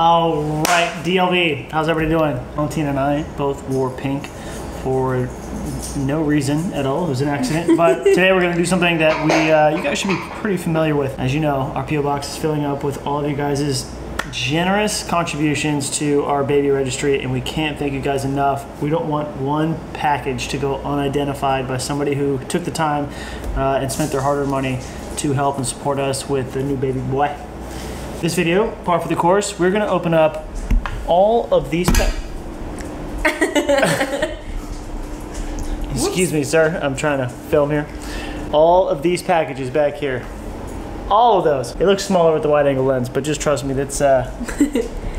All right, DLB, how's everybody doing? Valentina and I both wore pink for no reason at all. It was an accident. But today we're going to do something that we, uh, you guys should be pretty familiar with. As you know, our PO box is filling up with all of you guys' generous contributions to our baby registry, and we can't thank you guys enough. We don't want one package to go unidentified by somebody who took the time uh, and spent their hard-earned money to help and support us with the new baby boy. This video, par for the course, we're gonna open up all of these. Excuse me, sir. I'm trying to film here. All of these packages back here. All of those. It looks smaller with the wide angle lens, but just trust me, that's uh,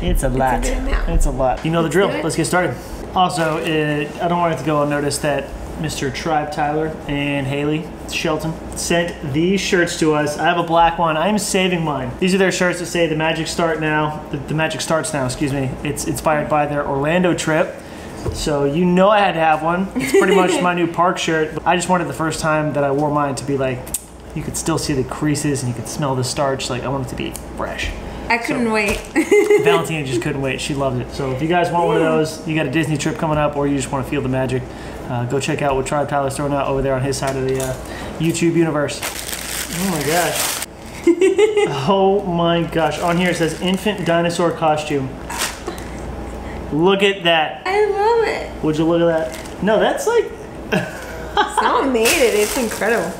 it's a lot. good amount. It's a lot. You know the drill. Let's get started. Also, it, I don't want it to go unnoticed that Mr. Tribe Tyler and Haley Shelton sent these shirts to us. I have a black one. I'm saving mine. These are their shirts that say the magic start now. The, the magic starts now. Excuse me. It's inspired by their Orlando trip. So you know I had to have one. It's pretty much my new park shirt. I just wanted the first time that I wore mine to be like, you could still see the creases and you could smell the starch. Like I want it to be fresh. I couldn't wait. Valentina just couldn't wait. She loved it. So if you guys want one of those, you got a Disney trip coming up, or you just want to feel the magic, uh, go check out what Tribe Tyler's throwing out over there on his side of the uh, YouTube universe. Oh my gosh. oh my gosh. On here it says infant dinosaur costume. Look at that. I love it. Would you look at that? No, that's like, Someone made it. It's incredible.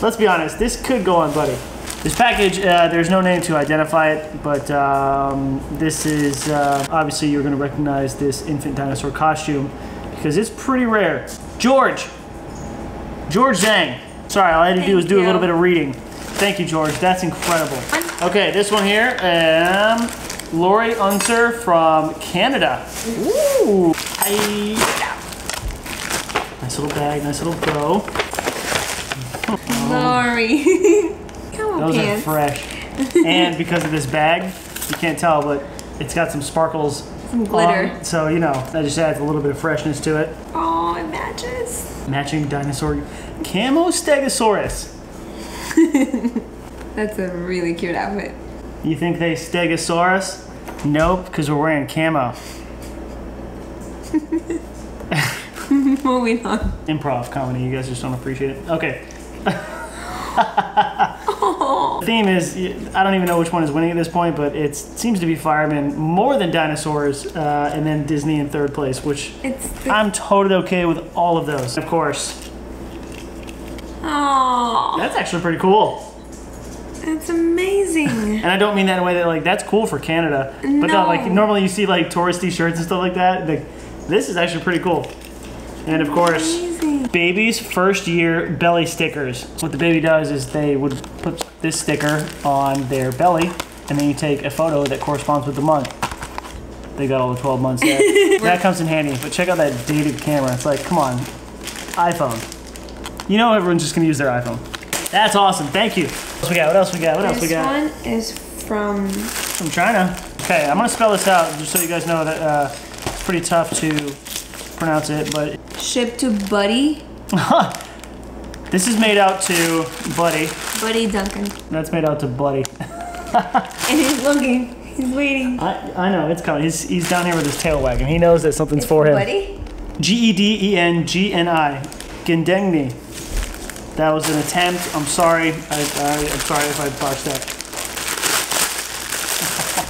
let's be honest, this could go on Buddy. This package, uh, there's no name to identify it, but um, this is, uh, obviously you're gonna recognize this infant dinosaur costume because it's pretty rare. George! George Zhang. Sorry, all I had to do was Thank do a little bit of reading. Thank you, George. That's incredible. Okay, this one here, um, Lori Unser from Canada. Ooh! Hi. Nice little bag, nice little bow. Lori. Come on, Those are fresh. and because of this bag, you can't tell, but it's got some sparkles. Some glitter. on- so, you know, that just adds a little bit of freshness to it. Oh, it matches. Matching dinosaur camo stegosaurus. That's a really cute outfit. You think they stegosaurus? Nope, because we're wearing camo. Moving on. Improv comedy, you guys just don't appreciate it. Okay. The theme is I don't even know which one is winning at this point, but it seems to be firemen more than dinosaurs, uh, and then Disney in third place, which It's the. I'm totally okay with all of those. Of course, Oh, that's actually pretty cool. that's amazing. And I don't mean that in a way that like that's cool for Canada, but no, No. like normally you see like touristy shirts and stuff like that. Like this is actually pretty cool. And of course, Amazing. baby's first year belly stickers. What the baby does is they would put this sticker on their belly, and then you take a photo that corresponds with the month. They got all the 12 months there. that comes in handy. But check out that dated camera. It's like, come on, iPhone. You know everyone's just gonna use their iPhone. That's awesome. Thank you. What else we got? What else we got? What else we got? This one is from. From China. Okay, I'm gonna spell this out just so you guys know that uh, it's pretty tough to pronounce it, but Shipped to Buddy. this is made out to Buddy. Buddy Duncan. That's made out to Buddy. And he's looking. He's waiting. I, I know, it's coming. He's, he's down here with his tail wagging. He knows that something's for him. Buddy? G E D E N G N I. Gendengni. That was an attempt. I'm sorry. I, I, I'm sorry if I botched that.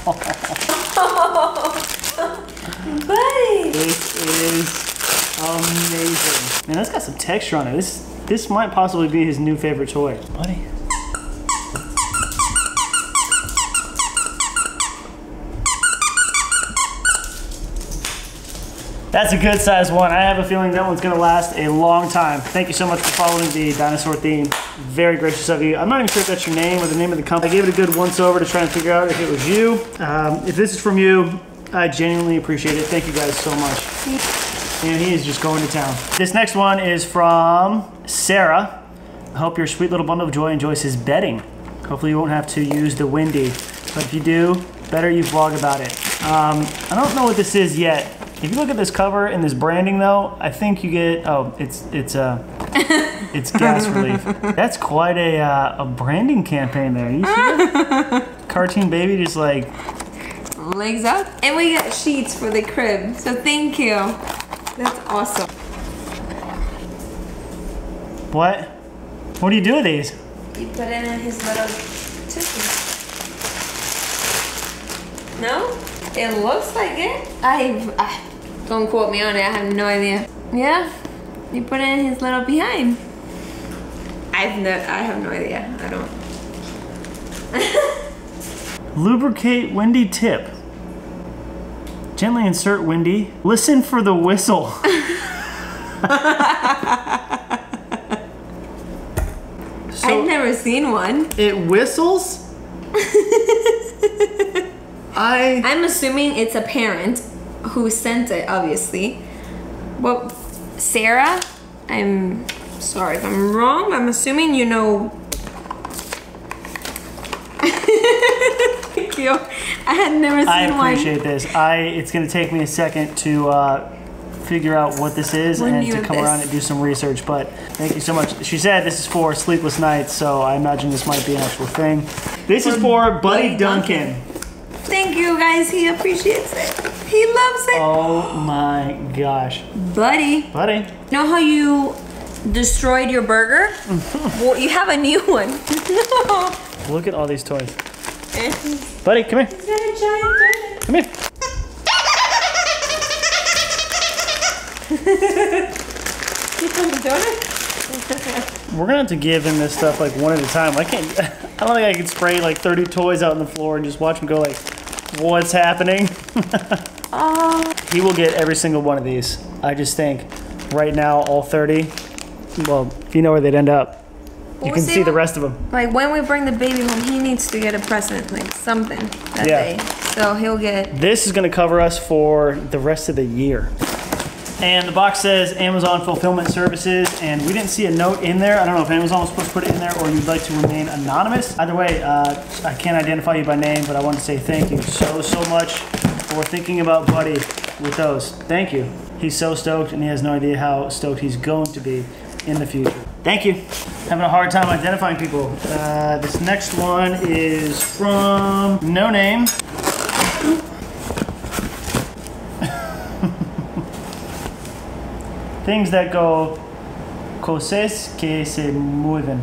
Buddy! This is amazing. Man, that's got some texture on it. This this might possibly be his new favorite toy. Buddy. That's a good size one. I have a feeling that one's gonna last a long time. Thank you so much for following the dinosaur theme. Very gracious of you. I'm not even sure if that's your name or the name of the company. I gave it a good once over to try and figure out if it was you. Um, if this is from you, I genuinely appreciate it. Thank you guys so much. And he is just going to town. This next one is from Sarah. I hope your sweet little bundle of joy enjoys his bedding. Hopefully you won't have to use the Windi, but if you do, better you vlog about it. Um, I don't know what this is yet. If you look at this cover and this branding though, I think you get, oh, it's, it's, uh, it's gas relief. That's quite a, uh, a branding campaign there. You see that? Cartoon baby just like legs up. And we got sheets for the crib. So thank you. That's awesome. What? What do you do with these? You put it in his little tussie. No? It looks like it. I, I don't quote me on it. I have no idea. Yeah. You put it in his little behind. I've no. I have no idea. I don't. Lubricate Windi tip. Gently insert Windi. Listen for the whistle. so I've never seen one. it whistles? I I'm assuming it's a parent who sent it, obviously. Well, Sarah, I'm sorry if I'm wrong. I'm assuming you know. Thank you. I had never seen one. I one. appreciate this. I it's gonna take me a second to uh, figure out what this is We're and to come around and do some research. But thank you so much. She said this is for sleepless nights, so I imagine this might be an actual thing. This is for Buddy Buddy Duncan. Duncan. Thank you, guys. He appreciates it. He loves it. Oh my gosh, Buddy, buddy. know how you destroyed your burger? well, you have a new one. Look at all these toys. Buddy, come here. got a giant donut. Come here. You want a donut? We're gonna have to give him this stuff like one at a time. I can't. I don't think I can spray like 30 toys out on the floor and just watch him go like, "What's happening?" Oh, He will get every single one of these. I just think right now all 30. Well, you know where they'd end up. You can see the rest of them. like when we bring the baby home, he needs to get a present, like something that Yeah. day. So he'll get. This is gonna cover us for the rest of the year. And the box says Amazon Fulfillment Services, and we didn't see a note in there. I don't know if Amazon was supposed to put it in there or you'd like to remain anonymous. Either way, uh, I can't identify you by name, but I want to say thank you so, so much for thinking about Buddy with those. Thank you. He's so stoked, and he has no idea how stoked he's going to be in the future. Thank you. Having a hard time identifying people. Uh, this next one is from No Name. Things that go cosas que se mueven.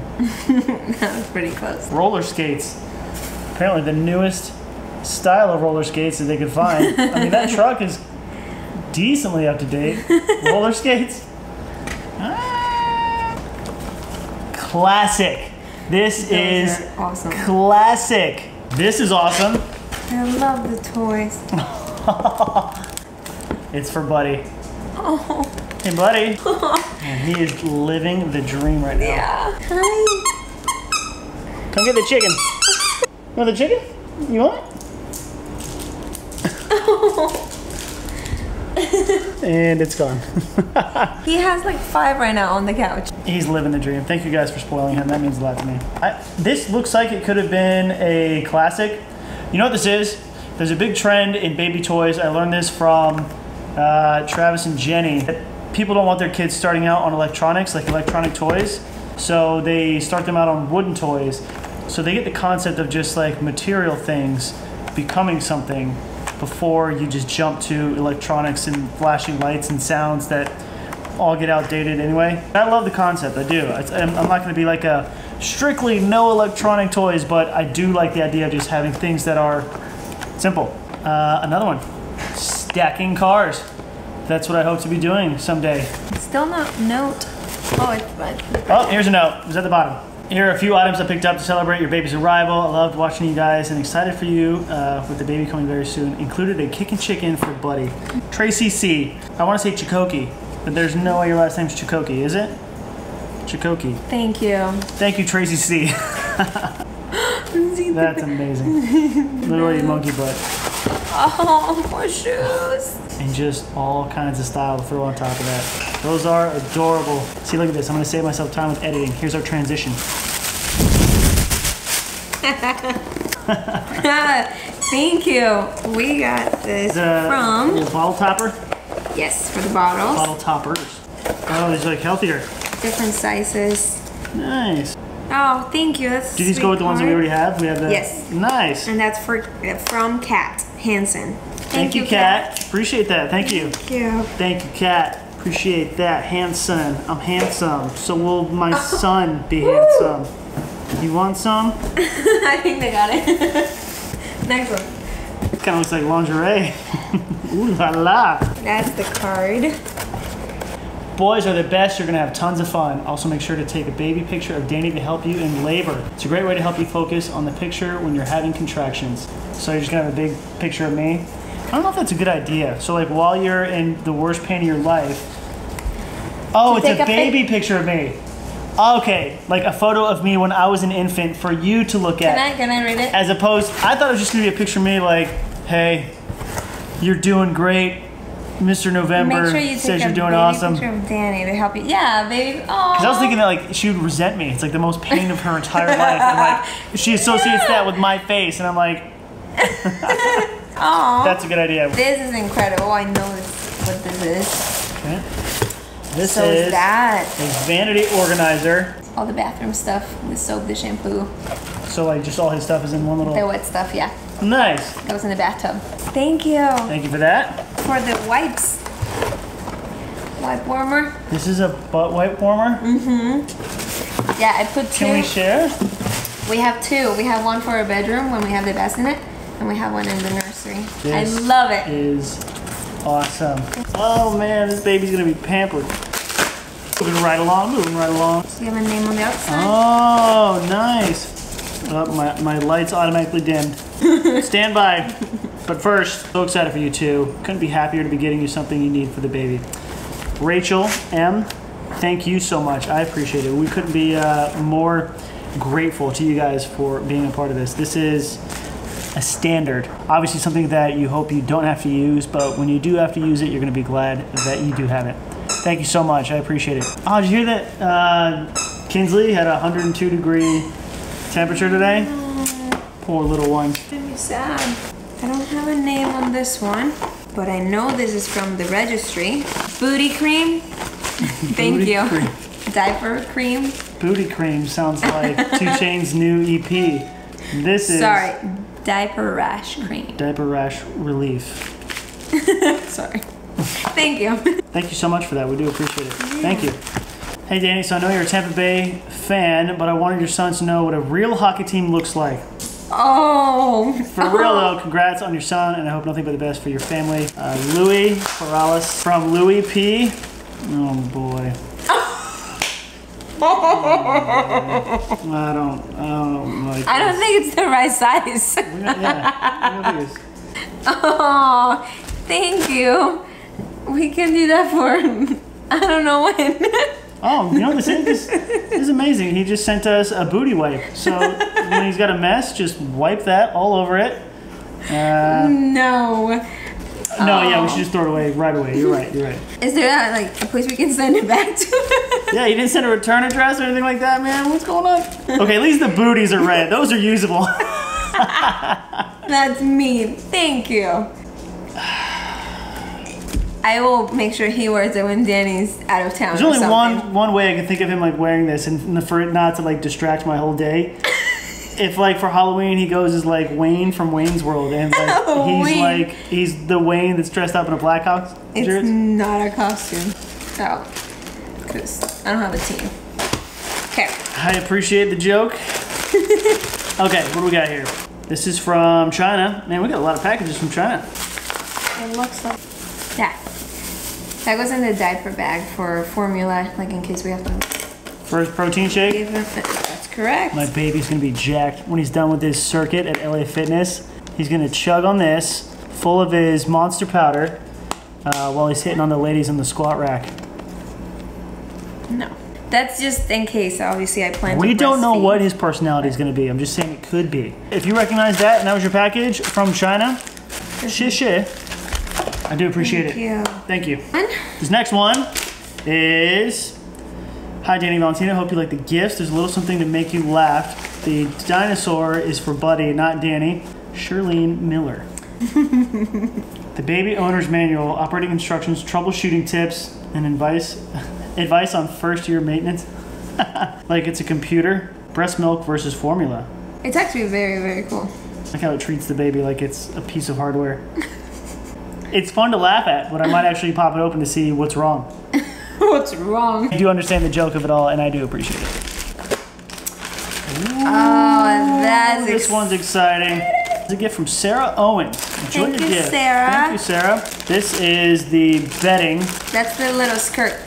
That was pretty close. Roller skates. Apparently the newest style of roller skates that they could find. I mean, that truck is decently up to date. Roller skates. Classic. This Those is awesome. classic. This is awesome. I love the toys. It's for Buddy. Oh, Hey, Buddy. And he is living the dream right now. yeah. Hi. Come get the chicken. You want the chicken? You want it? And it's gone. He has like five right now on the couch. He's living the dream. Thank you guys for spoiling him. That means a lot to me. I, this looks like it could have been a classic. You know what this is? There's a big trend in baby toys. I learned this from uh, Travis and Jenny. that People don't want their kids starting out on electronics, like electronic toys. So they start them out on wooden toys. So they get the concept of just like material things becoming something before you just jump to electronics and flashing lights and sounds that all get outdated anyway. I love the concept, I do. I'm, not going to be like a strictly no electronic toys, but I do like the idea of just having things that are simple. Uh, another one, stacking cars. That's what I hope to be doing someday. Still no note. Oh. Oh, here's a note. It was at the bottom. Here are a few items I picked up to celebrate your baby's arrival. I loved watching you guys and excited for you uh, with the baby coming very soon. Included a kicking chicken for Buddy. Tracy C. I want to say Chikoki, but there's no way your last name's Chikoki, is it? Chikoki. Thank you. Thank you, Tracy C. That's amazing. Literally monkey butt. Oh, more shoes. And just all kinds of style to throw on top of that. Those are adorable. See, look at this. I'm to save myself time with editing. Here's our transition. Thank you. We got this The from little bottle topper. yes for the bottles. Bottle toppers. Oh, these are like healthier. Different sizes. Nice. Oh, thank you. That's. Do these go with the ones that we already have? We have the. Yes. Nice. And that's for from Kat Hansen. Thank, you, Kat. Appreciate that. Thank you. Thank you. Thank you, Kat. Appreciate that. Handsome. I'm handsome. So will my son be handsome. You want some? I think they got it. Next one. Kind of looks like lingerie. Ooh la la. That's the card. Boys are the best. You're going to have tons of fun. Also, make sure to take a baby picture of Danny to help you in labor. It's a great way to help you focus on the picture when you're having contractions. So, you're just going to have a big picture of me. I don't know if that's a good idea. So, like, while you're in the worst pain of your life. Oh, it's a a baby picture of me. Oh, okay, like a photo of me when I was an infant for you to look at. Can I can I read it? As opposed, I thought it was just gonna be a picture of me like, hey, you're doing great. Mr. November Make sure you take says a you're doing awesome. picture of Danny to help you. Yeah, baby. Oh. Because I was thinking that like she would resent me. It's like the most pain of her entire life. And like she associates that with my face, and I'm like, Oh. that's a good idea. This is incredible. I know this, what this is. Okay. This So is is that a vanity organizer. all the bathroom stuff, the soap, the shampoo, So like just all his stuff is in one little. the wet stuff. Yeah, Nice. that was in the bathtub. Thank you Thank you for that. for the wipes. Wipe warmer. This is a butt wipe warmer. Mm-hmm. Yeah, I put two. Can we share? We have two. We have one for our bedroom when we have the bath in it, and we have one in the nursery. I This love it. Is awesome. Oh man, this baby's gonna be pampered. Moving right along, moving right along. Do you have a name on the outside? Oh, nice. Oh, my, my lights automatically dimmed. Stand by. But first, so excited for you too. Couldn't be happier to be getting you something you need for the baby. Rachel M, thank you so much. I appreciate it. We couldn't be uh, more grateful to you guys for being a part of this. This is a standard. Obviously, something that you hope you don't have to use, but when you do have to use it, you're going to be glad that you do have it. Thank you so much. I appreciate it. Oh, did you hear that uh, Kinsley had a 102 degree temperature today? Poor little one. Made me sad. I don't have a name on this one, but I know this is from the registry. Booty cream. Thank Booty you. cream. Diaper cream. Booty cream sounds like 2 Chainz's new EP. This is Sorry, diaper rash cream. diaper rash relief. Sorry. Thank you. Thank you so much for that. We do appreciate it. Thank you. Hey Danny, so I know you're a Tampa Bay fan, but I wanted your sons to know what a real hockey team looks like. Oh. For real though, congrats on your son, and I hope nothing but the best for your family. Uh, Louis Morales from Louis P. Oh boy. I don't, I don't like. I don't think it's the right size. Yeah, it is. Oh, thank you. We can do that for I don't know when. Oh, you know this is this is amazing. He just sent us a booty wipe. So when he's got a mess, just wipe that all over it. Uh, no. No, yeah, we should just throw it away right away. You're right. You're right. Is there uh, like a place we can send it back to? Yeah, you didn't send a return address or anything like that, man. What's going on? Okay, at least the booties are red. Those are usable. That's mean. Thank you. I will make sure he wears it when Danny's out of town. There's only something. one one way I can think of him like wearing this, and for it not to like distract my whole day. If like for Halloween he goes as like Wayne from Wayne's World, and like Oh, he's Wayne. like he's the Wayne that's dressed up in a Blackhawks It's jersey. not a costume. Oh, because I don't have a team. Okay. I appreciate the joke. okay, what do we got here? This is from China. Man, we got a lot of packages from China. It looks like that. That goes in the diaper bag for formula, like in case we have to First protein shake. Give him. That's correct. My baby's gonna be jacked when he's done with his circuit at LA Fitness. He's gonna chug on this, full of his monster powder, uh, while he's hitting on the ladies in the squat rack. No. That's just in case. Obviously, I plan. We to don't know what his personality is gonna be. I'm just saying it could be. If you recognize that and that was your package from China, shit, shit. I do appreciate it. Thank it. you. Thank you. This next one is Hi Danny Valentina, hope you like the gifts. There's a little something to make you laugh. The dinosaur is for Buddy, not Danny. Shirlene Miller. the baby owner's manual, operating instructions, troubleshooting tips, and advice advice on first year maintenance. like it's a computer. breast milk versus formula. It's actually very, very cool. Like how it treats the baby like it's a piece of hardware. it's fun to laugh at, but I might actually pop it open to see what's wrong. What's wrong? I do understand the joke of it all, and I do appreciate it. Oh, that's This one's exciting. It's a gift from Sarah Owens. Enjoy Thank your you, gift. Sarah. Thank you, Sarah. This is the bedding. That's the little skirt.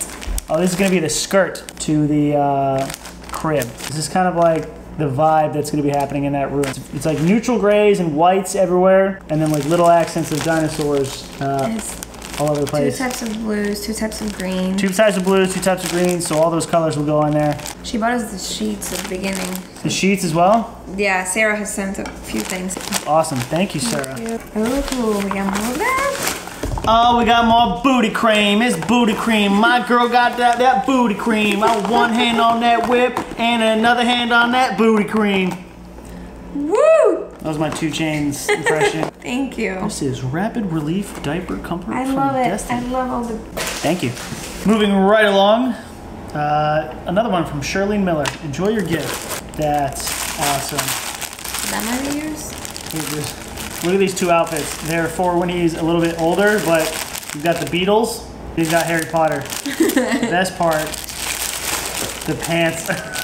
Oh, this is gonna be the skirt to the uh, crib. This is kind of like the vibe that's gonna be happening in that room. It's, like neutral grays and whites everywhere, and then like little accents of dinosaurs uh, all over the place. two types of blues, two types of green. Two types of blues, two types of greens, so all those colors will go on there. She bought us the sheets at the beginning. The sheets as well. Yeah, Sarah has sent a few things. Awesome, thank you, Sarah. Oh, we got more of that. Oh, we got more booty cream. It's booty cream. My girl got that, that booty cream. I have one hand on that whip and another hand on that booty cream. Woo! That was my 2 Chainz impression. Thank you. this is Rapid Relief Diaper Comfort I from love it. Destiny. I love all the. Thank you. Moving right along, uh, another one from Shirlene Miller. Enjoy your gift. That's awesome. That might be yours. Look at. Look at these two outfits. They're for when he's a little bit older, but you've got the Beatles, he's got Harry Potter. Best part, the pants.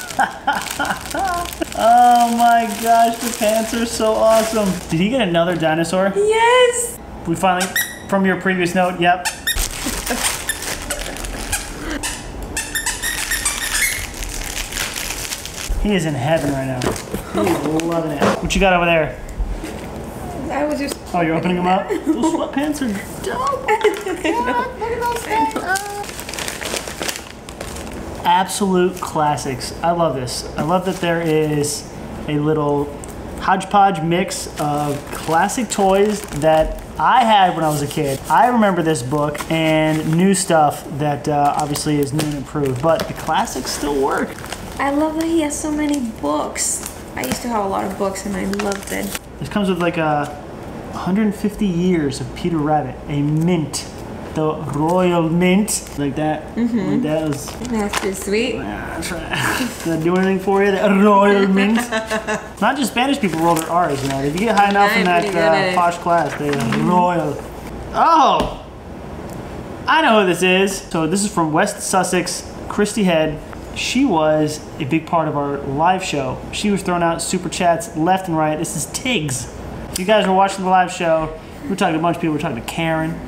oh my gosh, the pants are so awesome. Did he get another dinosaur? Yes. We finally, from your previous note, yep. He is in heaven right now. He's loving it. What you got over there? I was just. Oh, you're opening them up? Those sweatpants are dope. Absolute classics. I love this. I love that there is a little hodgepodge mix of classic toys that I had when I was a kid. I remember this book and new stuff that uh, obviously is new and improved, but the classics still work. I love that he has so many books. I used to have a lot of books and I loved it. This comes with like a 150 years of Peter Rabbit, a mint, the royal mint, like that. Like that was. That's pretty sweet. That's right. Does that do anything for you? The royal mint. Not just Spanish people roll their R's, you know. If you get high enough in I'm that pretty good at uh, posh class, they royal. Oh, I know who this is. So this is from West Sussex, Christy Head. She was a big part of our live show. She was throwing out super chats left and right. This is Tiggs. If you guys were watching the live show, we were talking to a bunch of people. We were talking to Karen.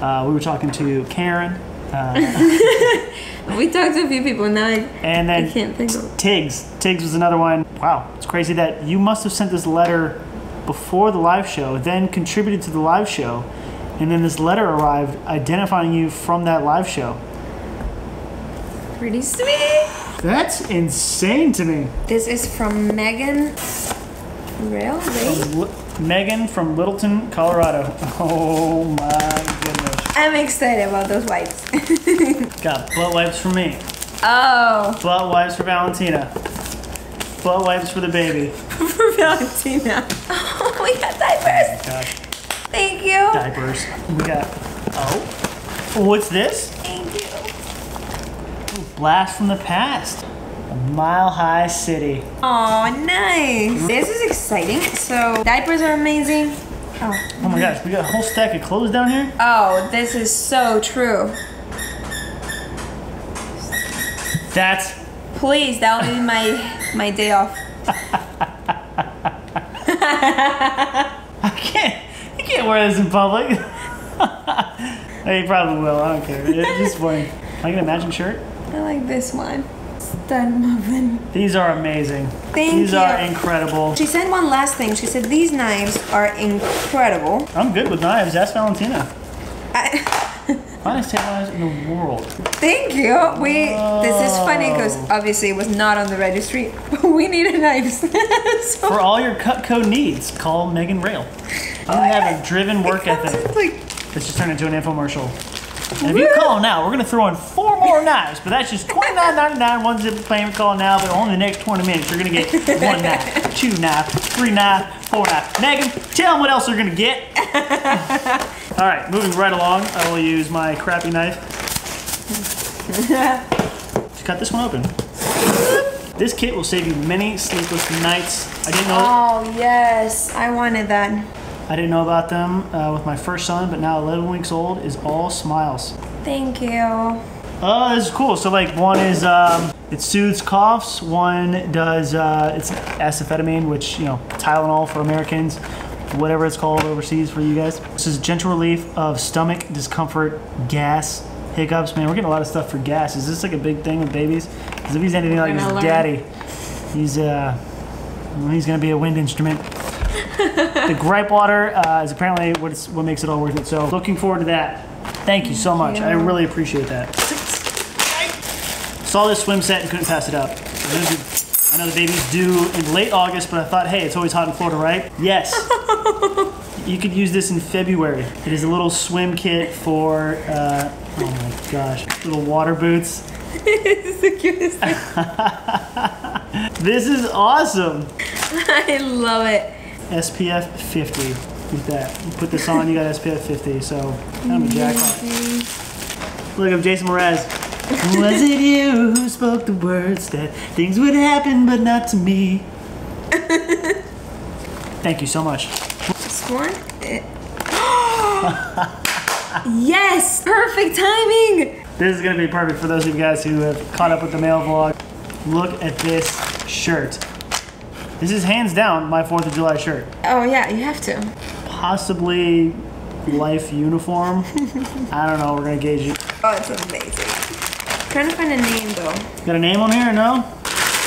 Uh, we were talking to Karen. We talked to a few people now. I, And then I can't think of. Tiggs. Tiggs was another one. Wow, it's crazy that you must have sent this letter before the live show, then contributed to the live show, and then this letter arrived identifying you from that live show. Pretty sweet. That's insane to me. This is from Megan Rail. Ray? L- Megan from Littleton, Colorado. Oh my. I'm excited about those wipes. Got butt wipes for me, oh, butt wipes for Valentina, butt wipes for the baby. for Valentina. Oh, we got diapers. Oh gosh, Thank you. diapers. We got. Oh, oh what's this? Thank you. Blast from the past. A mile high city. Oh, nice. This is exciting. So diapers are amazing. Oh, Oh my gosh, we got a whole stack of clothes down here. oh, this is so true. That's Please, that will be my my day off. I can't. You can't wear this in public. you probably will. I don't care. It's just funny. Like an imagine shirt. I like this one. Muffin. These are amazing. Thank These you. are incredible. She said one last thing. She said these knives are incredible. I'm good with knives. Ask Valentina. I, Finest knives in the world. thank you. We. This is funny because obviously it was not on the registry, but we needed knives. so For all your Cutco needs, call Megan Rail. You have a driven work ethic. like Let's just turn into an infomercial. And if you call now, we're gonna throw in four more knives, but that's just $29.99. One zip payment call now, but only the next 20 minutes you're gonna get one knife, two knife, three knife, four knife. Megan, tell them what else they're gonna get. All right, moving right along, I will use my crappy knife. Just cut this one open. This kit will save you many sleepless nights. I didn't know Oh yes, I wanted that. I didn't know about them uh, with my first son, but now 11 weeks old is all smiles. Thank you. Oh, this is cool. So like one is um, it soothes coughs. One does uh, it's acetophenamine, which you know Tylenol for Americans, whatever it's called overseas for you guys. This is gentle relief of stomach discomfort, gas, hiccups. Man, we're getting a lot of stuff for gas. Is this like a big thing with babies? Because if he's anything like his learn. daddy, he's uh, he's gonna be a wind instrument. The gripe water uh, is apparently what's what makes it all worth it. So looking forward to that. Thank you so much. I really appreciate that. Saw this swim set and couldn't pass it up. I know the- I know the baby's due in late August, but I thought, hey, it's always hot in Florida, right? Yes. you could use this in February. It is a little swim kit for, uh, oh my gosh, little water boots. it's the cutest thing. This is awesome. I love it. SPF 50. Look at that. You put this on, you got SPF 50. So I'm a jackpot. Look at Jason Mraz. Was it you who spoke the words that things would happen, but not to me? Thank you so much. One. it- eh. yes, perfect timing. This is gonna be perfect for those of you guys who have caught up with the mail vlog. Look at this shirt. This is hands down my 4th of July shirt. Oh yeah, you have to. Possibly life uniform. I don't know, we're gonna gauge it. Oh, it's amazing. trying to find a name though. Got a name on here? No?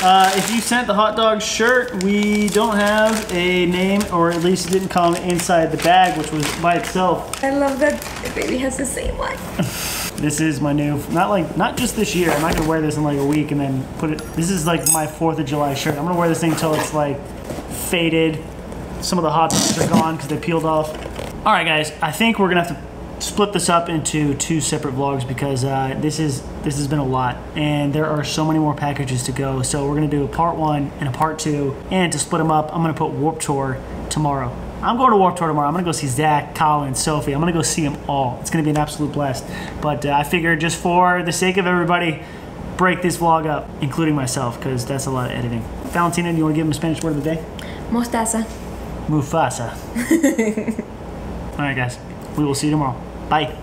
Uh, if you sent the hot dog shirt, we don't have a name, or at least it didn't come inside the bag, which was by itself. I love that the baby has the same one. This is my new, not like, not just this year. I'm not gonna wear this in like a week and then put it. This is like my Fourth of July shirt. I'm gonna wear this thing until it's like faded. Some of the hot dogs are gone because they peeled off. All right, guys. I think we're gonna have to split this up into two separate vlogs because uh, this is this has been a lot and there are so many more packages to go. So we're gonna do a part one and a part two, and to split them up, I'm gonna put Warped Tour tomorrow. I'm going to Warped Tour tomorrow. I'm gonna go see Zach, Colin, Sophie. I'm gonna go see them all. It's gonna be an absolute blast. But uh, I figured just for the sake of everybody, break this vlog up, including myself, because that's a lot of editing. Valentina, do you want to give them a Spanish word of the day? Mostaza. Mufasa. all right, guys. We will see you tomorrow. Bye.